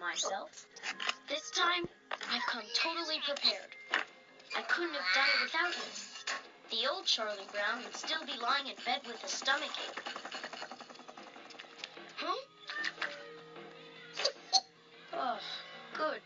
myself. This time, I've come totally prepared. I couldn't have done it without him. The old Charlie Brown would still be lying in bed with a stomachache. Huh? Oh, good